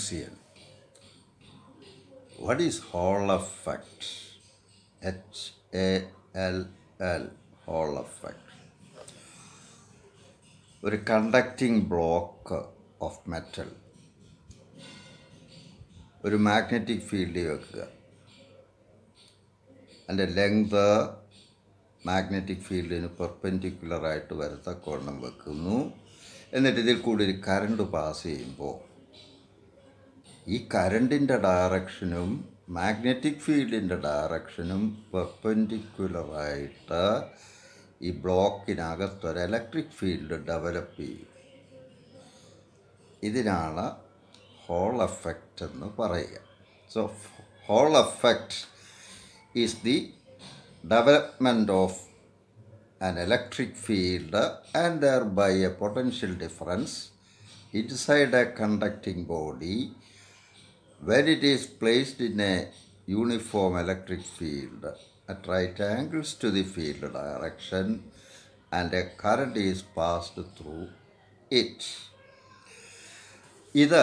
MNMCL. What is Hall effect? H A L L Hall effect. ഒരു conducting block of metal ഒരു magnetic ഫീൽഡിൽ വെക്കുക അതിന്റെ length magnetic ഫീൽഡിന് പെർപെൻഡിക്കുലറായിട്ട് വരത്തക്കോണം വെക്കുന്നു എന്നിട്ട് ഇതിൽ കൂടി ഒരു കറണ്ട് പാസ് ചെയ്യുമ്പോൾ ഈ കരണ്ടിന്റെ ഡയറക്ഷനും മാഗ്നറ്റിക് ഫീൽഡിന്റെ ഡയറക്ഷനും പെർപ്പൻഡിക്കുലറായിട്ട് ഈ ബ്ലോക്കിനകത്തൊരു ഇലക്ട്രിക് ഫീൽഡ് ഡെവലപ്പ് ചെയ്യും. ഇതിനാണ് ഹോൾ എഫക്റ്റ് എന്ന് പറയുക. So Hall effect is the development of an electric field and thereby a potential difference inside a conducting body when it is placed in a uniform electric field at right angles to the field direction and a current is passed through it. ഇത്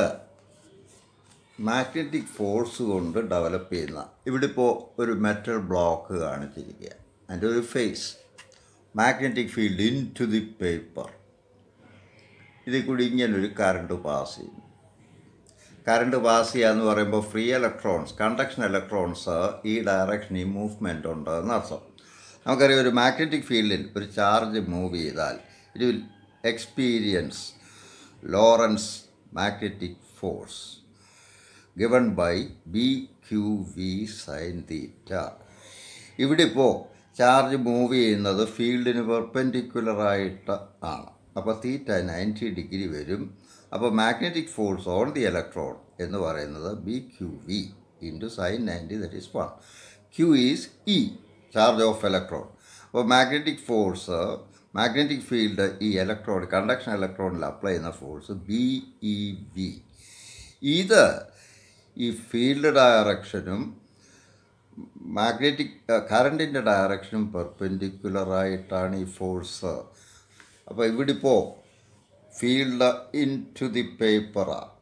magnetic force കൊണ്ട് develop ചെയ്യുന്ന ഇവിടെ ഇപ്പോൾ ഒരു metal block കാണിച്ചിരിക്കുക അതിന്റെ ഒരു face magnetic field into the paper ഇതിൽ കൂടി ഇങ്ങനൊരു കറണ്ട് പാസ് ചെയ്യും കറണ്ട് പാസ് ചെയ്യുക എന്ന് പറയുമ്പോൾ ഫ്രീ ഇലക്ട്രോൺസ് കണ്ടക്ഷൻ ഇലക്ട്രോൺസ് ഈ ഡയറക്ഷനിൽ മൂവ്മെന്റ് ഉണ്ട് എന്നർത്ഥം നമുക്കറിയാം ഒരു മാഗ്നറ്റിക് ഫീൽഡിൽ ഒരു ചാർജ് മൂവ് ചെയ്താൽ it will experience Lorentz magnetic force given by B q v sine theta ഇവിടെ ഇപ്പോൾ ചാർജ് മൂവ് ചെയ്യുന്നത് ഫീൽഡിന് പെർപെൻഡിക്കുലറായിട്ട് ആണ്. അപ്പോൾ തീറ്റ നയന്റി ഡിഗ്രി വരും. അപ്പോൾ magnetic force on the electron എന്ന് പറയുന്നത് B q v into sine ninety that is one q is e charge of electron അപ്പോൾ മാഗ്നറ്റിക് ഫോഴ്സ് മാഗ്നറ്റിക് ഫീൽഡ് ഈ ഇലക്ട്രോൺ കണ്ടക്ഷൻ ഇലക്ട്രോണിൽ അപ്ലൈ ചെയ്യുന്ന ഫോഴ്സ് ബി ഇ വി ഇത് ഈ field ഡയറക്ഷനും magnetic കറണ്ടിന്റെ ഡയറക്ഷനും പെർപെൻഡിക്കുലറായിട്ടാണ് ഈ ഫോഴ്സ് അപ്പോൾ ഇവിടെ ഇപ്പോൾ ഫീൽഡ് ഇൻ ടു ദി പേപ്പറാണ്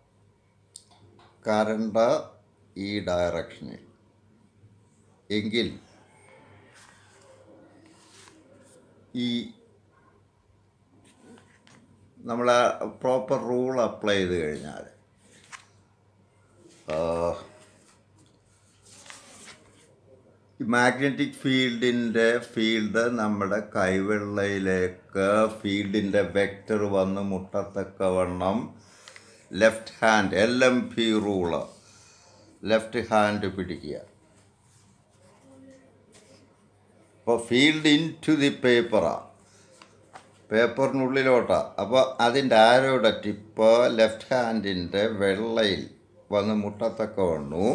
കരണ്ട ഈ ഡയറക്ഷനിൽ എങ്കിൽ ഈ നമ്മൾ പ്രോപ്പർ റൂൾ അപ്ലൈ ചെയ്ത് കഴിഞ്ഞാൽ മാഗ്നറ്റിക് ഫീൽഡിന്റെ ഫീൽഡ് നമ്മുടെ കൈവെള്ളയിലേക്ക് ഫീൽഡിന്റെ വെക്റ്റർ വന്ന് മുട്ടത്തക്കവണ്ണം left hand L M P rule left hand പിടിക്കുക. അപ്പോൾ ഫീൽഡ് ഇൻ ടു ദി പേപ്പറാണ് പേപ്പറിനുള്ളിലോട്ടാണ് അപ്പോൾ അതിന്റെ ആരോടെ ടിപ്പ് ലെഫ്റ്റ് ഹാൻഡിന്റെ വെള്ളയിൽ വന്ന് മുട്ടത്തക്കവണ്ണു.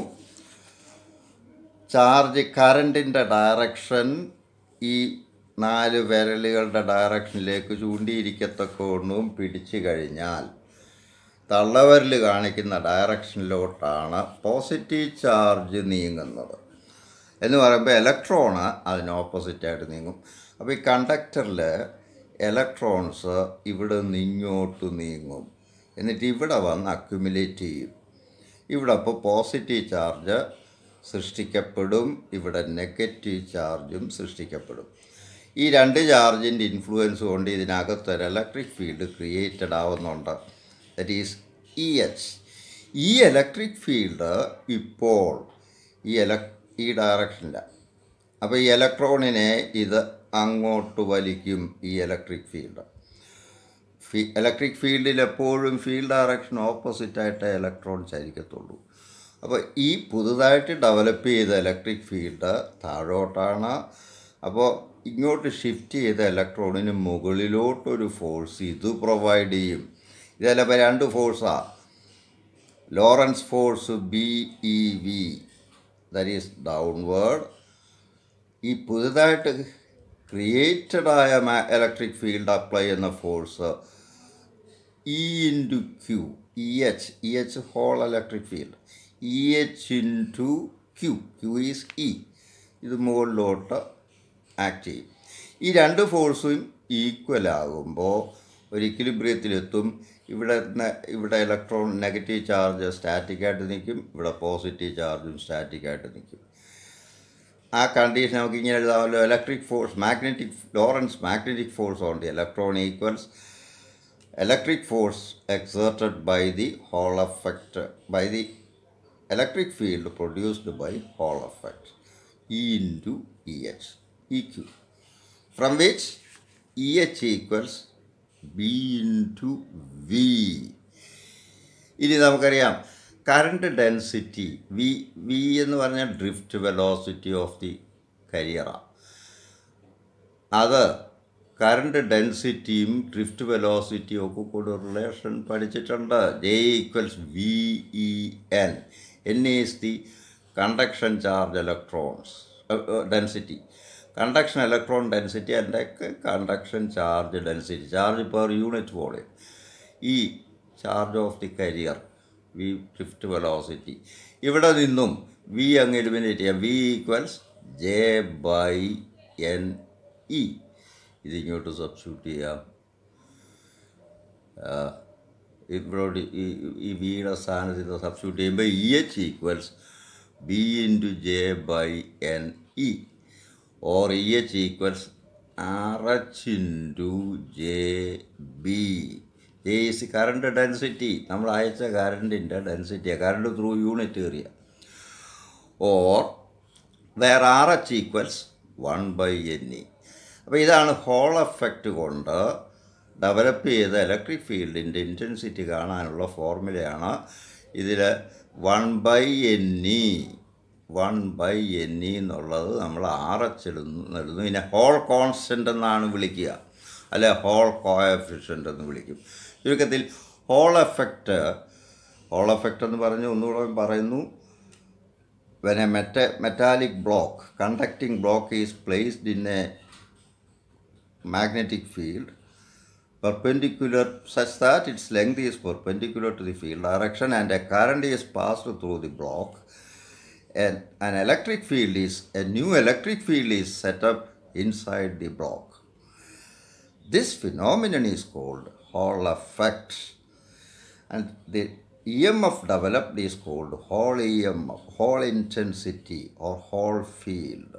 ചാർജ് കറണ്ടിന്റെ ഡയറക്ഷൻ ഈ നാല് വിരലുകളുടെ ഡയറക്ഷനിലേക്ക് ചൂണ്ടിയിരിക്കത്തക്കവണ്ണവും പിടിച്ചു കഴിഞ്ഞാൽ തള്ളവരൽ കാണിക്കുന്ന ഡയറക്ഷനിലോട്ടാണ് പോസിറ്റീവ് ചാർജ് നീങ്ങുന്നത്. എന്ന് പറയുമ്പോൾ ഇലക്ട്രോണ് അതിന് ഓപ്പോസിറ്റായിട്ട് നീങ്ങും. അപ്പോൾ ഈ കണ്ടക്ടറിൽ ഇലക്ട്രോൺസ് ഇവിടെ നിന്ന് നീങ്ങും. എന്നിട്ട് ഇവിടെ വന്ന് അക്യുമുലേറ്റ് ചെയ്യും. ഇവിടെ അപ്പോൾ പോസിറ്റീവ് ചാർജ് സൃഷ്ടിക്കപ്പെടും ഇവിടെ നെഗറ്റീവ് ചാർജും സൃഷ്ടിക്കപ്പെടും. ഈ രണ്ട് ചാർജിന്റെ ഇൻഫ്ലുവൻസ് കൊണ്ട് ഇതിനകത്തൊരു ഇലക്ട്രിക് ഫീൽഡ് ക്രിയേറ്റഡ് ആവുന്നുണ്ട്. ദറ്റ് ഈസ് ഇ എച്ച് ഈ ഇലക്ട്രിക് ഫീൽഡ് ഇപ്പോൾ ഈ എല ഈ ഡയറക്ഷനിലാണ് അപ്പോൾ ഈ ഇലക്ട്രോണിനെ ഇത് അങ്ങോട്ട് വലിക്കും ഈ ഇലക്ട്രിക് ഫീൽഡ് ഫീ ഇലക്ട്രിക് ഫീൽഡിൽ എപ്പോഴും ഫീൽഡ് ഡയറക്ഷൻ ഓപ്പോസിറ്റായിട്ട് ഇലക്ട്രോൺ ചരിക്കത്തുള്ളൂ അപ്പോൾ ഈ പുതുതായിട്ട് ഡെവലപ്പ് ചെയ്ത ഇലക്ട്രിക് ഫീൽഡ് താഴോട്ടാണ്. അപ്പോൾ ഇങ്ങോട്ട് ഷിഫ്റ്റ് ചെയ്ത ഇലക്ട്രോണിന് മുകളിലോട്ടൊരു ഫോഴ്സ് ഇത് പ്രൊവൈഡ് ചെയ്യും. ഇതല്ല രണ്ട് ഫോഴ്സാണ് Lorentz force B e v that is downward ഈ പുതുതായിട്ട് ക്രിയേറ്റഡായ ഇലക്ട്രിക് ഫീൽഡ് അപ്ലൈ ചെയ്യുന്ന force e into q e H e H Hall electric field e H into q q is e ഇത് മുകളിലോട്ട് ആക്ട് ചെയ്യും. ഈ രണ്ട് ഫോഴ്സും ഈക്വൽ ആകുമ്പോൾ ഒരു ഇക്വിലിബ്രിയത്തിലെത്തും ഇവിടെ ഇവിടെ ഇലക്ട്രോൺ നെഗറ്റീവ് ചാർജ് സ്റ്റാറ്റിക്കായിട്ട് നിൽക്കും. ഇവിടെ പോസിറ്റീവ് ചാർജും സ്റ്റാറ്റിക്കായിട്ട് നിൽക്കും. ആ കണ്ടീഷൻ നമുക്ക് ഇങ്ങനെ എഴുതാമല്ലോ. Electric force magnetic Lorentz magnetic force on the electron equals electric force exerted by the Hall effect by the electric field produced by Hall effect. E into EH EQ from which equals B B into V. ഇനി നമുക്കറിയാം current density V V എന്ന് പറഞ്ഞാൽ drift velocity of the കരിയറാണ് അത് current ഡെൻസിറ്റിയും drift വെലോസിറ്റിയും ഒക്കെ കൂടെ റിലേഷൻ പഠിച്ചിട്ടുണ്ട്. J equals v e n n A s t conduction charge electrons density conduction electron density അതിന്റെ conduction charge density charge per unit volume ഈ charge of the carrier v ഫിഫ്റ്റ് velocity ഇവിടെ നിന്നും V അങ്ങ് eliminate ചെയ്യാം. V equals J by n e ഇതിങ്ങോട്ട് substitute ചെയ്യാം. ഇവിടോട്ട് ഈ ഈ ബിയുടെ സ്ഥാനത്ത് ഇത് സബ്സ്റ്റിറ്റ്യൂട്ട് ചെയ്യുമ്പോൾ E H equals B into J by N E or E H equals R H into J B J is current density നമ്മൾ അയച്ച കറണ്ടിന്റെ ഡെൻസിറ്റിയാണ് current through unit area or where R H equals one by n e അപ്പോൾ ഇതാണ് Hall effect കൊണ്ട് develop ചെയ്ത electric ഫീൽഡിന്റെ intensity കാണാനുള്ള ഫോർമുലയാണ് ഇതിൽ one by n e. One by n e എന്നുള്ളത് നമ്മൾ ആർ എച്ച് എഴുതുന്നു. പിന്നെ ഹോൾ കോൺസ്റ്റന്റ് എന്നാണ് വിളിക്കുക. അല്ലെ ഹോൾ കോയഫിഷ്യന്റ് എന്ന് വിളിക്കും. ചുരുക്കത്തിൽ ഹോൾ എഫക്റ്റ് ഹോൾ എഫക്റ്റ് എന്ന് പറഞ്ഞ് ഒന്നുകൂടെ പറയുന്നു. When a Meta metallic block conducting block is placed in a magnetic field perpendicular such that its length is perpendicular to the field direction and a current is passed through the block and an electric field is a new electric field is set up inside the block this phenomenon is called hall effect and the EMF developed is called Hall EMF, Hall intensity or Hall field.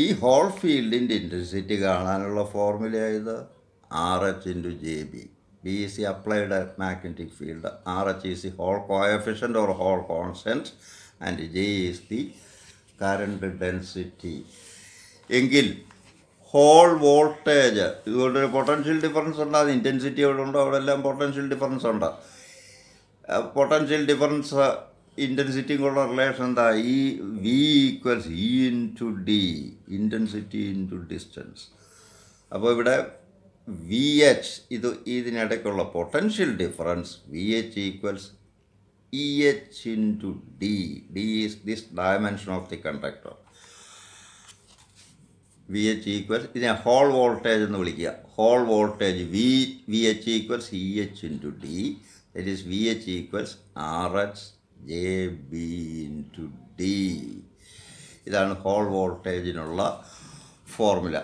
ഈ Hall ഫീൽഡിന്റെ intensity കാണാനുള്ള formula ഇത് R H into J B. B is the applied magnetic field R H is the Hall coefficient or Hall constant and J is the current density എങ്കിൽ Hall voltage ഇതുകൊണ്ടൊരു potential difference ഉണ്ട്. അത് intensity എവിടെ ഉണ്ടോ? അവിടെ എല്ലാം potential difference ഉണ്ട്. Potential difference ഇന്റൻസിറ്റിയും കൂടെ റിലേഷൻ എന്താ? ഈ V equals E into d intensity into distance അപ്പോൾ ഇവിടെ വി എച്ച് ഇത് ഇതിനിടയ്ക്കുള്ള potential difference V H equals E H into d d is this dimension of the conductor V H equals ഇതിനെ Hall voltage എന്ന് വിളിക്കുക. Hall voltage V V H equals E H into d that is V H equals R H J B into d ഇതാണ് Hall വോൾട്ടേജിനുള്ള formula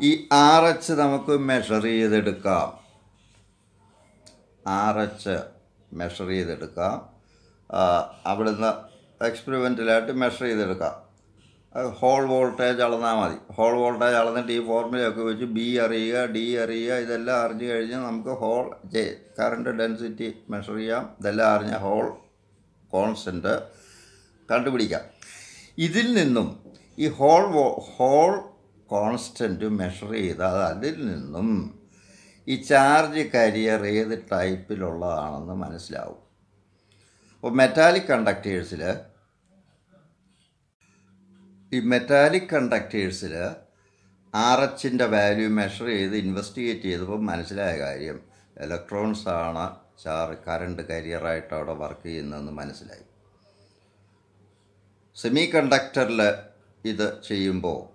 ഈ R H നമുക്ക് measure ചെയ്തെടുക്കാം. R H measure ചെയ്തെടുക്കാം അവിടുന്ന് എക്സ്പെരിമെന്റിലായിട്ട് മെഷർ ചെയ്തെടുക്കാം. ഹോൾ വോൾട്ടേജ് അളന്നാൽ മതി. ഹോൾ വോൾട്ടേജ് അളന്നിട്ട് ഈ ഫോർമുലയൊക്കെ വെച്ച് ബി അറിയുക ഡി അറിയുക ഇതെല്ലാം അറിഞ്ഞു കഴിഞ്ഞാൽ നമുക്ക് Hall J current density measure ചെയ്യാം. ഇതെല്ലാം അറിഞ്ഞ ഹോൾ കോൺസ്റ്റന്റ് കണ്ടുപിടിക്കാം. ഇതിൽ നിന്നും ഈ ഹോൾ ഹോൾ കോൺസ്റ്റന്റ് മെഷർ ചെയ്താൽ അതിൽ നിന്നും ഈ ചാർജ് കരിയർ ഏത് ടൈപ്പിലുള്ളതാണെന്ന് മനസ്സിലാവും. അപ്പോൾ മെറ്റാലിക് കണ്ടക്ടേഴ്സിൽ ഈ മെറ്റാലിക് കണ്ടക്ടേഴ്സിൽ ആർ എച്ചിന്റെ വാല്യൂ മെഷർ ചെയ്ത് ഇൻവെസ്റ്റിഗേറ്റ് ചെയ്തപ്പോൾ മനസ്സിലായ കാര്യം ഇലക്ട്രോൺസ് ആണ് ചാർ കറണ്ട് കരിയറായിട്ട് അവിടെ വർക്ക് ചെയ്യുന്നതെന്ന് മനസ്സിലായി. സെമി കണ്ടക്ടറിൽ ഇത് ചെയ്യുമ്പോൾ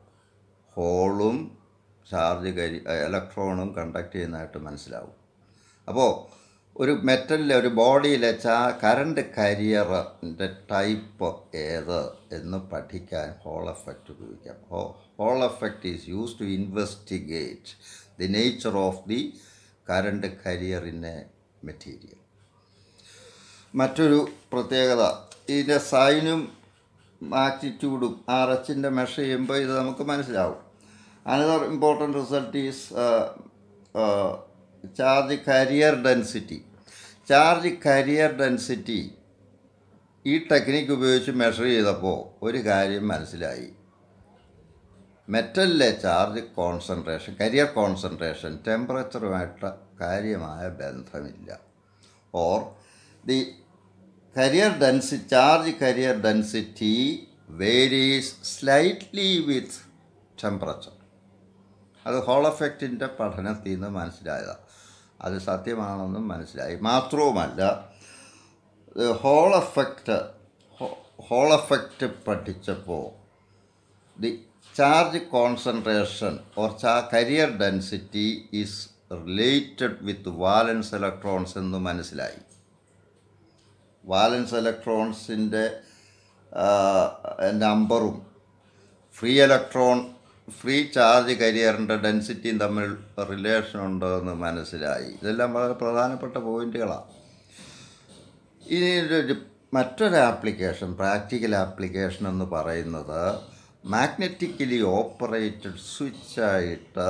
ഹോളും ചാർജ് കരി ഇലക്ട്രോണും കണ്ടക്ട് ചെയ്യുന്നതായിട്ട് മനസ്സിലാവും. അപ്പോൾ ഒരു മെറ്റലിലെ ഒരു ബോഡിയിലെ ചാ കറണ്ട് കരിയറിന്റെ ടൈപ്പ് ഏത് എന്ന് പഠിക്കാൻ ഹോൾ എഫക്റ്റ് ഉപയോഗിക്കാം. Hall effect is use to investigate the nature of the current കരിയറിന്റെ മെറ്റീരിയൽ മറ്റൊരു പ്രത്യേകത ഇതിന്റെ സൈനും മാഗ്നിറ്റ്യൂഡും ആർ എച്ചിന്റെ മെഷർ ചെയ്യുമ്പോൾ ഇത് നമുക്ക് മനസ്സിലാവും. Another important result is charge carrier density charge carrier density ഈ ടെക്നിക്ക് ഉപയോഗിച്ച് മെഷർ ചെയ്തപ്പോൾ ഒരു കാര്യം മനസ്സിലായി. മെറ്റലിലെ ചാർജ് കോൺസെൻട്രേഷൻ കരിയർ കോൺസെൻട്രേഷൻ ടെമ്പറേച്ചറുമായിട്ട് കാര്യമായ ബന്ധമില്ല. Or the carrier Densy charge carrier density varies slightly with temperature അത് ഹോൾ എഫക്റ്റിന്റെ പഠനത്തിൽ നിന്ന് മനസ്സിലായതാണ് അത് സത്യമാണെന്നും മനസ്സിലായി. മാത്രവുമല്ല ഹോൾ എഫക്റ്റ് ഹോൾ എഫക്റ്റ് പഠിച്ചപ്പോൾ ദി ചാർജ് കോൺസെൻട്രേഷൻ ഓർ ചാ carrier density is related with valence electrons എന്ന് മനസ്സിലായി. വാലൻസ് ഇലക്ട്രോൺസിന്റെ നമ്പറും ഫ്രീ ഇലക്ട്രോൺ ഫ്രീ ചാർജ് കരിയറിന്റെ ഡെൻസിറ്റിയും തമ്മിൽ റിലേഷൻ ഉണ്ടെന്ന് മനസ്സിലായി. ഇതെല്ലാം വളരെ പ്രധാനപ്പെട്ട പോയിന്റുകളാണ് ഇനി മറ്റൊരു ആപ്ലിക്കേഷൻ പ്രാക്ടിക്കൽ ആപ്ലിക്കേഷൻ എന്ന് പറയുന്നത് മാഗ്നറ്റിക്കലി ഓപ്പറേറ്റഡ് സ്വിച്ചായിട്ട്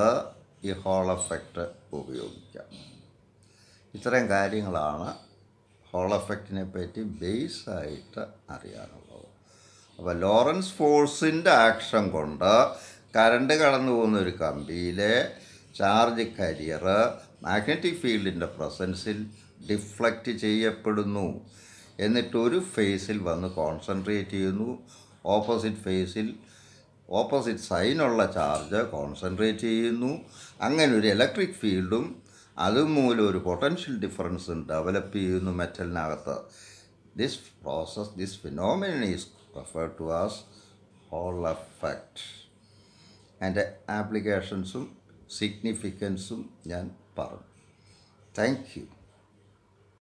ഈ ഹോൾ എഫക്റ്റ് ഉപയോഗിക്കാം. ഇത്തരം കാര്യങ്ങളാണ് ഹോൾ എഫക്റ്റിനെ പറ്റി ബേസായിട്ട് അറിയാനുള്ളത്. അപ്പോൾ ലോറൻസ് ഫോഴ്സിന്റെ ആക്ഷൻ കൊണ്ട് കറണ്ട് കടന്നു പോകുന്ന ഒരു കമ്പിയിലെ ചാർജ് കരിയർ മാഗ്നറ്റിക് ഫീൽഡിന്റെ പ്രസൻസിൽ ഡിഫ്ലക്റ്റ് ചെയ്യപ്പെടുന്നു. എന്നിട്ട് ഒരു ഫേസിൽ വന്ന് കോൺസെൻട്രേറ്റ് ചെയ്യുന്നു. ഓപ്പോസിറ്റ് ഫേസിൽ ഓപ്പോസിറ്റ് സൈനുള്ള ചാർജ് കോൺസെൻട്രേറ്റ് ചെയ്യുന്നു. അങ്ങനെ ഒരു ഇലക്ട്രിക് ഫീൽഡും അതുമൂലം ഒരു പൊട്ടൻഷ്യൽ ഡിഫറൻസും ഡെവലപ്പ് ചെയ്യുന്നു മെറ്റലിനകത്ത്. This process this phenomenon is refer to as Hall effect അതിന്റെ ആപ്ലിക്കേഷൻസും സിഗ്നിഫിക്കൻസും ഞാൻ പറഞ്ഞു. Thank you.